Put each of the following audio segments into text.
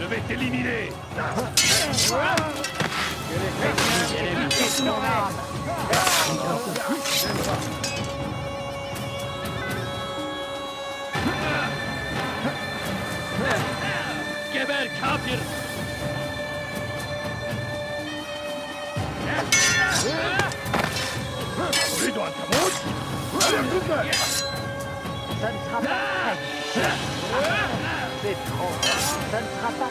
Je vais t'éliminer! Ça ne sera pas. C'est trop. Ça ne sera pas.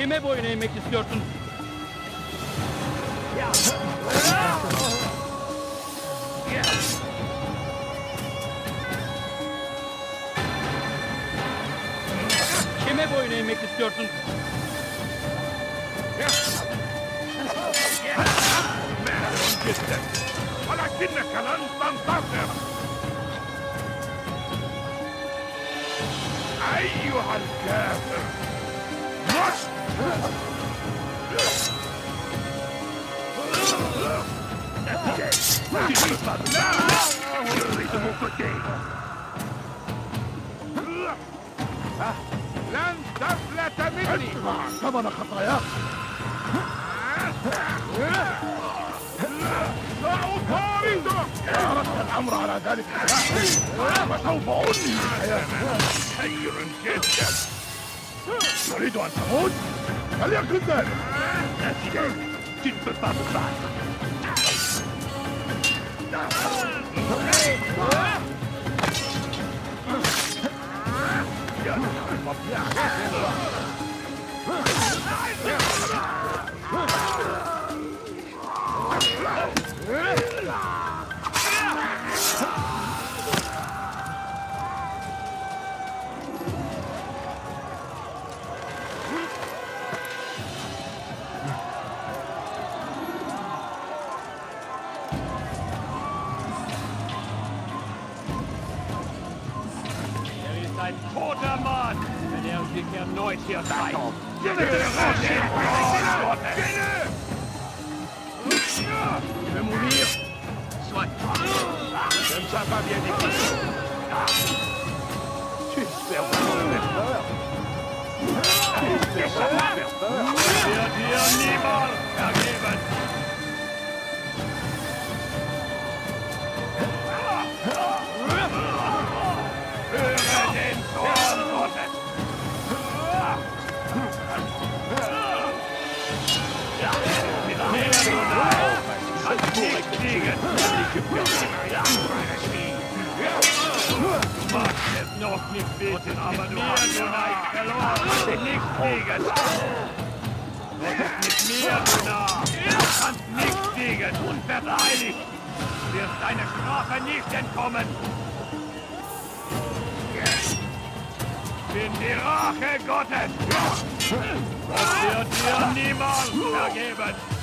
Kime boyun eğmek istiyorsun? Kime boyun eğmek istiyorsun? جدا ولكنك لن تنتصر أيها الكافر لن تفلت مني ثمن خطاياك سأطاردك إن أردت الأمر على ذلك فسوف أنهي حياتك خير جدا تريد أن تموت؟ Allez, un coup de balle Infidèle Tu ne peux pas me battre. Sich erneut hier zeigt. Tu veux mourir Soit. Ne sois pas bien. Tu espères vraiment me faire peur Tu espères ça me faire peur noch nicht wissen, aber du hast vielleicht verloren! Nicht fliegen! Mit mir, du Narr! Du kannst nicht fliegen! Unverteidigt! Wirst deiner Strafe nicht entkommen! Bin die Rache Gottes! Das wird dir niemals vergeben!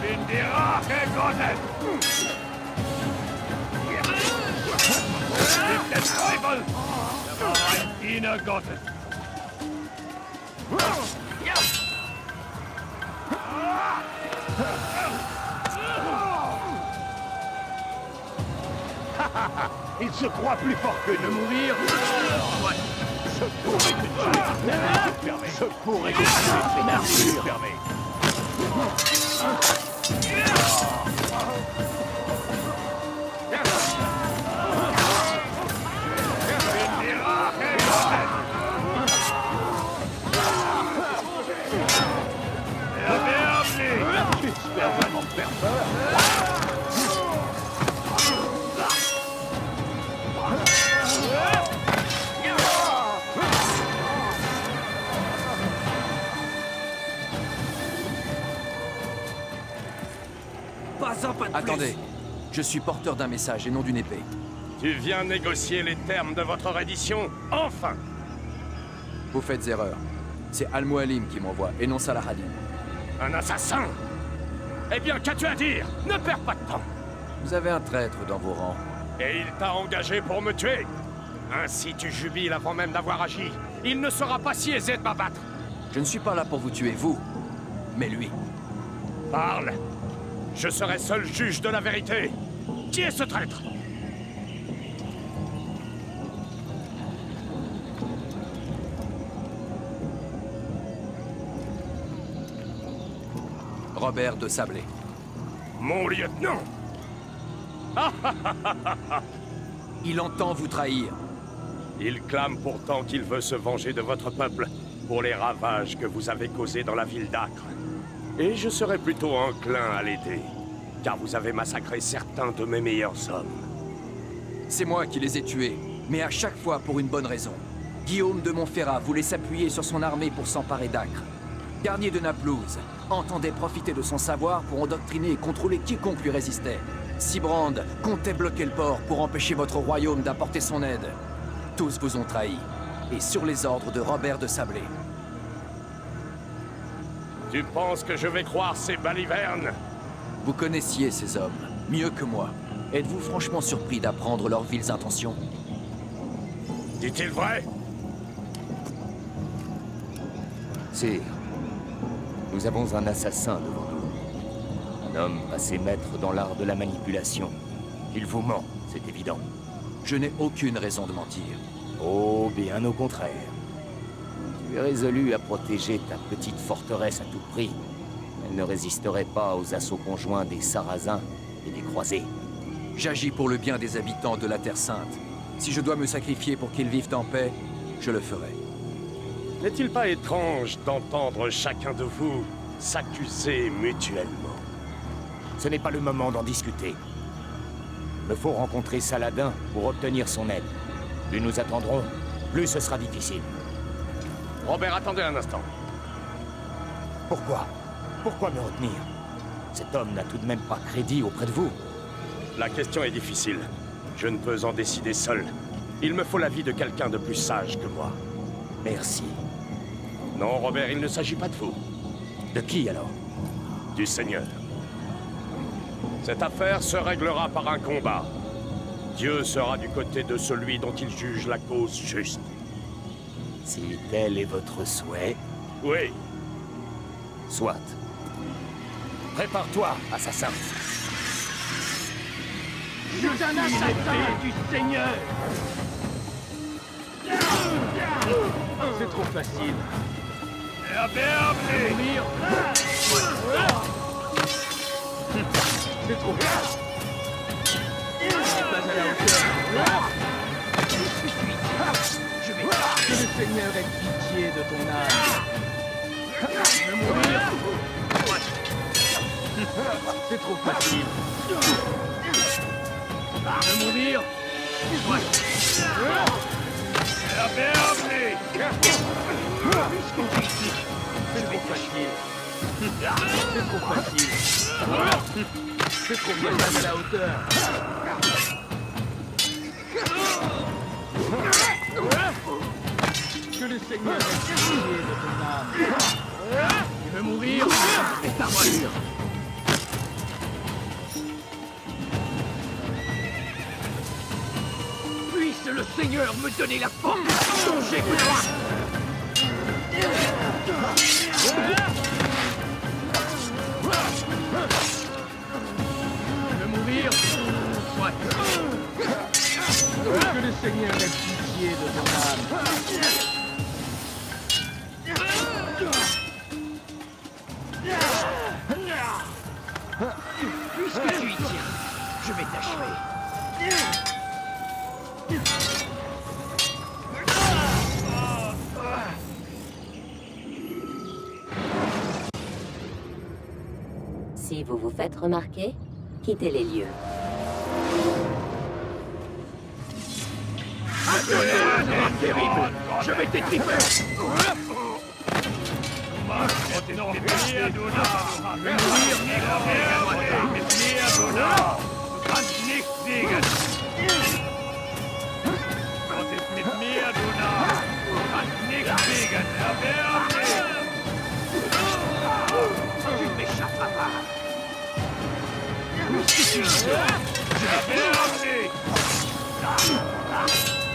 Bin die Rache Gottes! Er war ein Diener Gottes! Il se croit plus fort que De nous. mourir? Ouais. Ce pourrait que que tu Rache Gottes! Erbärmlich! Tu espères vraiment me faire peur Pas un pas de Attendez, je suis porteur d'un message et non d'une épée. Tu viens négocier les termes de votre reddition Enfin Vous faites erreur. C'est Al-Mualim qui m'envoie et non Salahadin. Un assassin Eh bien, qu'as-tu à dire? Ne perds pas de temps Vous avez un traître dans vos rangs. Et il t'a engagé pour me tuer Ainsi tu jubiles avant même d'avoir agi. Il ne sera pas si aisé de m'abattre. Je ne suis pas là pour vous tuer, vous, mais lui. Parle Je serai seul juge de la vérité. Qui est ce traître? Robert de Sablé. Mon lieutenant Il entend vous trahir. Il clame pourtant qu'il veut se venger de votre peuple pour les ravages que vous avez causés dans la ville d'Acre. Et je serais plutôt enclin à l'aider, car vous avez massacré certains de mes meilleurs hommes. C'est moi qui les ai tués, mais à chaque fois pour une bonne raison. Guillaume de Montferrat voulait s'appuyer sur son armée pour s'emparer d'Acre. Garnier de Naplouse entendait profiter de son savoir pour endoctriner et contrôler quiconque lui résistait. Sibrand comptait bloquer le port pour empêcher votre royaume d'apporter son aide. Tous vous ont trahi, et sur les ordres de Robert de Sablé. Tu penses que je vais croire ces balivernes? Vous connaissiez ces hommes, mieux que moi. Êtes-vous franchement surpris d'apprendre leurs viles intentions? Dit-il vrai? Sire, nous avons un assassin devant nous. Un homme passé maître dans l'art de la manipulation. Il vous ment, c'est évident. Je n'ai aucune raison de mentir. Oh, bien au contraire. Tu es résolu à protéger ta petite forteresse à tout prix. Elle ne résisterait pas aux assauts conjoints des Sarrasins et des Croisés. J'agis pour le bien des habitants de la Terre Sainte. Si je dois me sacrifier pour qu'ils vivent en paix, je le ferai. N'est-il pas étrange d'entendre chacun de vous s'accuser mutuellement? Ce n'est pas le moment d'en discuter. Il me faut rencontrer Saladin pour obtenir son aide. Plus nous attendrons, plus ce sera difficile. Robert, attendez un instant. Pourquoi? Pourquoi me retenir? Cet homme n'a tout de même pas crédit auprès de vous. La question est difficile. Je ne peux en décider seul. Il me faut l'avis de quelqu'un de plus sage que moi. Merci. Non, Robert, il ne s'agit pas de vous. De qui alors? Du Seigneur. Cette affaire se réglera par un combat. Dieu sera du côté de celui dont il juge la cause juste. Si tel est votre souhait, Oui, soit. Prépare-toi, assassin. C'est un assassin du Seigneur C'est trop facile. C'est trop facile. Je suis pas à la hauteur. Seigneur ait pitié de ton âme. Mourir. C'est trop facile. Je vais mourir. C'est trop facile. C'est trop facile. C'est trop facile la hauteur. Que le Seigneur ait pitié de ton âme. Tu veux mourir Et ta voilure. Puisse le Seigneur me donner la force Songez coup droit Tu veux mourir Soit. Que le Seigneur ait pitié de ton âme. Si vous vous faites remarquer, quittez les lieux. Je vais t'étriper Mit mir, du Narr! Mit mir, mit mir, du Narr! Du kannst nicht siegen! Gott ist mit mir, du Narr! Du kannst nicht siegen! Erwehr dich!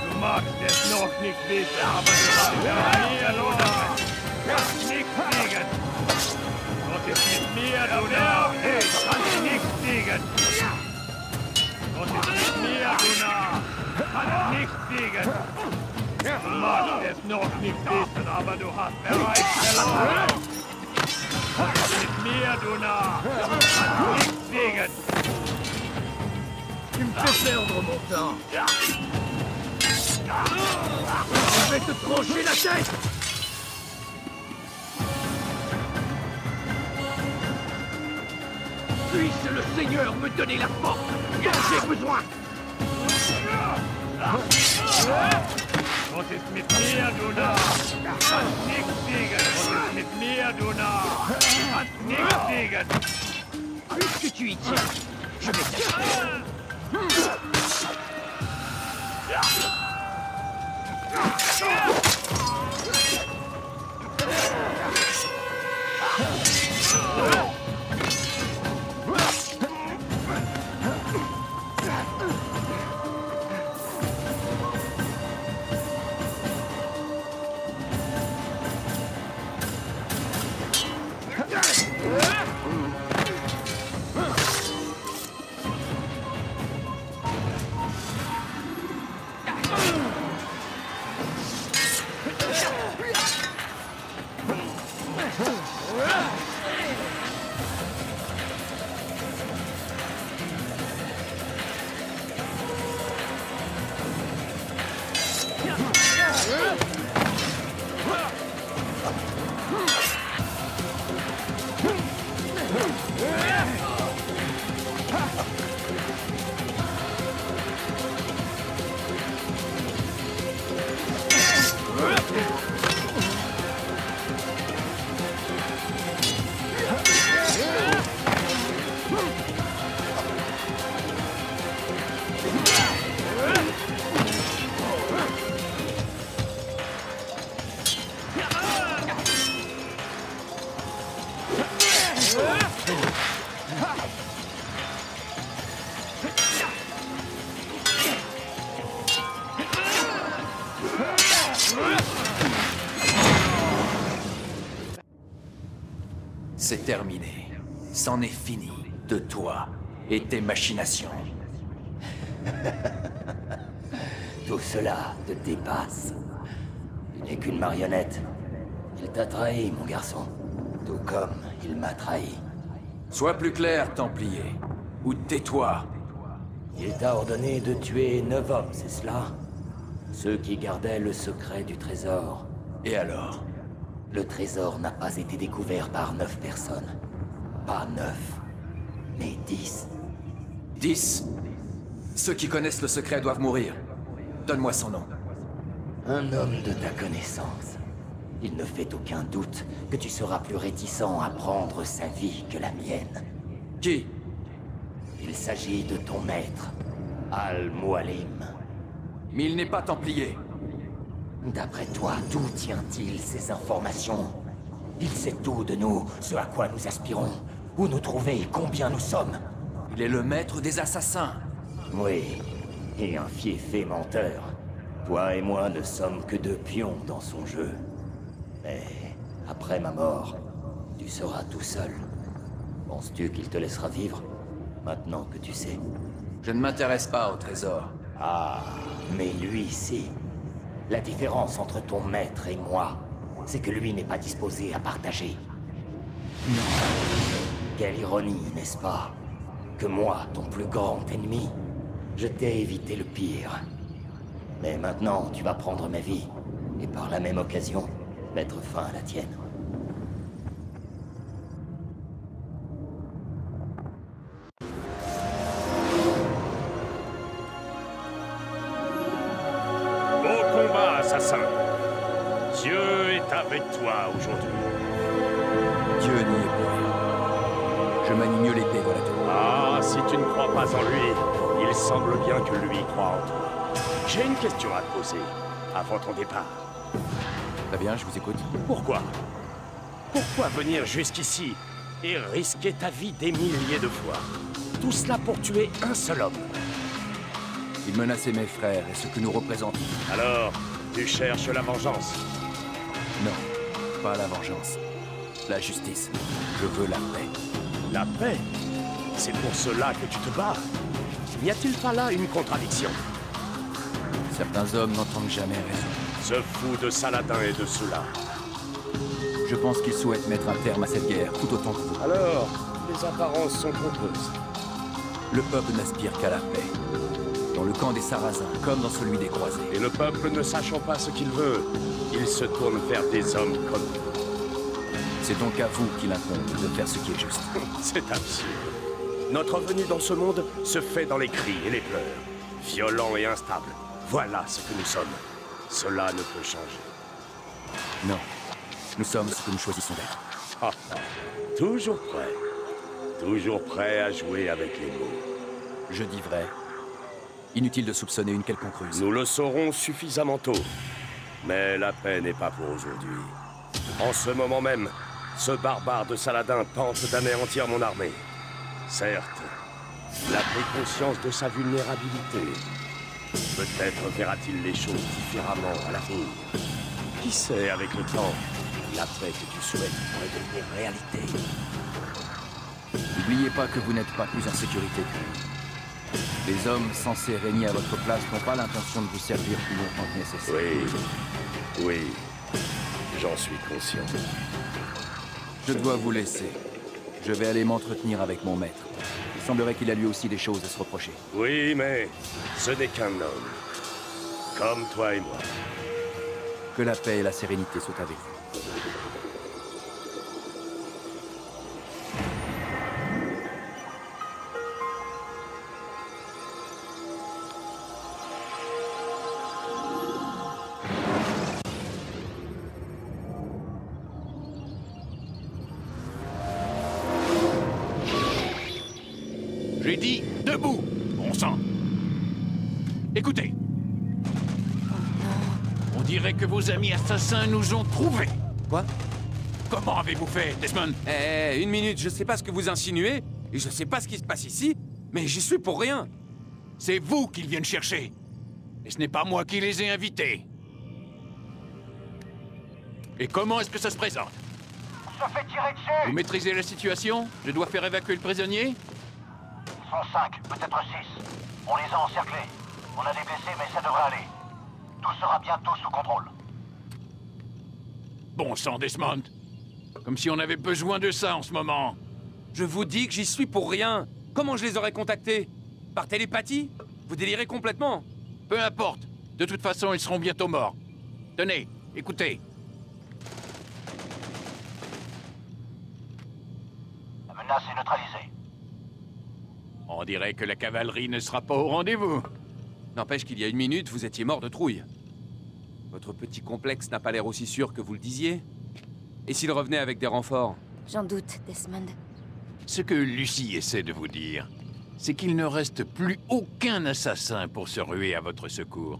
Du magst es noch nicht wissen, aber du hast nicht siegen! Du magst es noch nicht wissen, aber du hast bereits verloren! Mit mir, du Narr! Nicht siegen! Tu me fais perdre mon temps Je vais te trancher la tête Puisse le Seigneur me donner la force dont j'ai besoin Gott ist mit mir, du Narr! Du kannst nicht siegen! Gott ist mit mir, du Narr! Du kannst nicht siegen! Puisque tu y tiens, je vais t'achever de toi et tes machinations. Tout cela te dépasse. Tu n'es qu'une marionnette. Il t'a trahi, mon garçon. Tout comme il m'a trahi. Sois plus clair, Templier. Ou tais-toi. Il t'a ordonné de tuer neuf hommes, c'est cela? Ceux qui gardaient le secret du trésor. Et alors? Le trésor n'a pas été découvert par neuf personnes. Pas neuf, mais dix. Dix Ceux qui connaissent le secret doivent mourir. Donne-moi son nom. Un homme de ta connaissance. Il ne fait aucun doute que tu seras plus réticent à prendre sa vie que la mienne. Qui? Il s'agit de ton maître, Al-Mualim. Mais il n'est pas Templier. D'après toi, d'où tient-il ces informations? Il sait tout de nous, ce à quoi nous aspirons, où nous trouver et combien nous sommes. Il est le maître des assassins. Oui, et un fiefé menteur. Toi et moi ne sommes que deux pions dans son jeu. Mais après ma mort, tu seras tout seul. Penses-tu qu'il te laissera vivre Maintenant que tu sais. Je ne m'intéresse pas au trésor. Ah, mais lui, si. La différence entre ton maître et moi, c'est que lui n'est pas disposé à partager. Non. Quelle ironie, n'est-ce pas Que moi, ton plus grand ennemi, je t'ai évité le pire. Mais maintenant, tu vas prendre ma vie, et par la même occasion, mettre fin à la tienne. Si tu ne crois pas en lui, il semble bien que lui croit en toi. J'ai une question à te poser avant ton départ. Très bien, je vous écoute. Pourquoi? Pourquoi venir jusqu'ici et risquer ta vie des milliers de fois? Tout cela pour tuer un seul homme. Il menaçait mes frères et ce que nous représentons. Alors, tu cherches la vengeance? Non, pas la vengeance. La justice. Je veux la paix. La paix? C'est pour cela que tu te bats N'y a-t-il pas là une contradiction Certains hommes n'entendent jamais raison. Ce fou de Saladin et de cela. Je pense qu'ils souhaitent mettre un terme à cette guerre, tout autant que vous. Alors, les apparences sont trompeuses. Le peuple n'aspire qu'à la paix. Dans le camp des Sarrasins, comme dans celui des Croisés. Et le peuple ne sachant pas ce qu'il veut, il se tourne vers des hommes comme vous. C'est donc à vous qu'il incombe de faire ce qui est juste. C'est absurde. Notre venue dans ce monde se fait dans les cris et les pleurs. Violents et instables. Voilà ce que nous sommes. Cela ne peut changer. Non. Nous sommes ce que nous choisissons d'être. Toujours prêt. Toujours prêt à jouer avec les mots. Je dis vrai. Inutile de soupçonner une quelconque ruse. Nous le saurons suffisamment tôt. Mais la paix n'est pas pour aujourd'hui. En ce moment même, ce barbare de Saladin tente d'anéantir mon armée. Certes, il a pris conscience de sa vulnérabilité. Peut-être verra-t-il les choses différemment à l'avenir. Qui sait, avec le temps, la paix que tu souhaites pourrait devenir réalité. N'oubliez pas que vous n'êtes pas plus en sécurité que nous. Les hommes censés régner à votre place n'ont pas l'intention de vous servir plus longtemps que nécessaire. Oui, oui, j'en suis conscient. Je dois vous laisser. Je vais aller m'entretenir avec mon maître. Il semblerait qu'il a lui aussi des choses à se reprocher. Oui, mais ce n'est qu'un homme. Comme toi et moi. Que la paix et la sérénité soient avec vous. Écoutez. On dirait que vos amis assassins nous ont trouvés. Quoi? Comment avez-vous fait, Desmond? Eh, une minute, je sais pas ce que vous insinuez, et je sais pas ce qui se passe ici, mais j'y suis pour rien. C'est vous qu'ils viennent chercher. Et ce n'est pas moi qui les ai invités. Et comment est-ce que ça se présente? Se fait tirer dessus Vous maîtrisez la situation? Je dois faire évacuer le prisonnier? Ils sont cinq, peut-être six. On les a encerclés. On a des blessés, mais ça devrait aller. Tout sera bientôt sous contrôle. Bon sang, Desmond. Comme si on avait besoin de ça en ce moment. Je vous dis que j'y suis pour rien. Comment je les aurais contactés? Par télépathie? Vous délirez complètement. Peu importe. De toute façon, ils seront bientôt morts. Tenez, écoutez. La menace est neutralisée. On dirait que la cavalerie ne sera pas au rendez-vous. N'empêche qu'il y a une minute, vous étiez mort de trouille. Votre petit complexe n'a pas l'air aussi sûr que vous le disiez. Et s'il revenait avec des renforts? J'en doute, Desmond. Ce que Lucie essaie de vous dire, c'est qu'il ne reste plus aucun assassin pour se ruer à votre secours.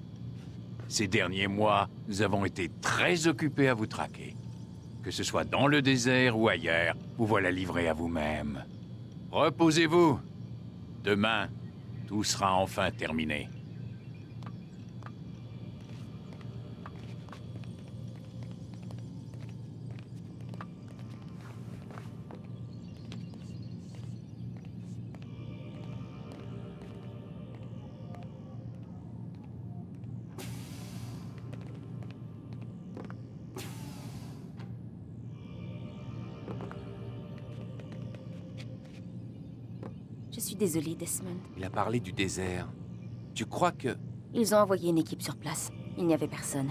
Ces derniers mois, nous avons été très occupés à vous traquer. Que ce soit dans le désert ou ailleurs, vous voilà livré à vous-même. Reposez-vous. Demain, tout sera enfin terminé. Suis désolée, Desmond. Il a parlé du désert. Tu crois que... Ils ont envoyé une équipe sur place. Il n'y avait personne.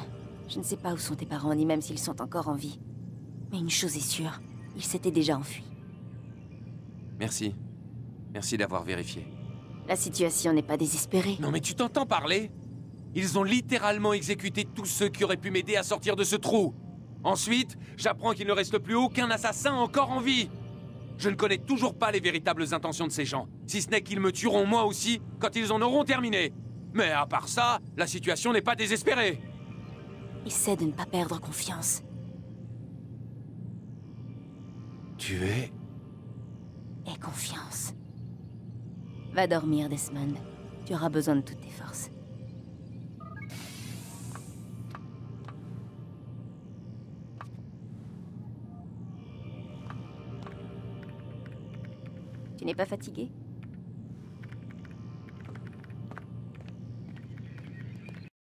Je ne sais pas où sont tes parents, ni même s'ils sont encore en vie. Mais une chose est sûre, ils s'étaient déjà enfuis. Merci. Merci d'avoir vérifié. La situation n'est pas désespérée. Non mais tu t'entends parler? Ils ont littéralement exécuté tous ceux qui auraient pu m'aider à sortir de ce trou. Ensuite, j'apprends qu'il ne reste plus aucun assassin encore en vie. Je ne connais toujours pas les véritables intentions de ces gens, si ce n'est qu'ils me tueront moi aussi quand ils en auront terminé. Mais à part ça, la situation n'est pas désespérée. Essaie de ne pas perdre confiance. Tu es... Et confiance. Va dormir, Desmond. Tu auras besoin de toutes tes forces. Tu n'es pas fatigué?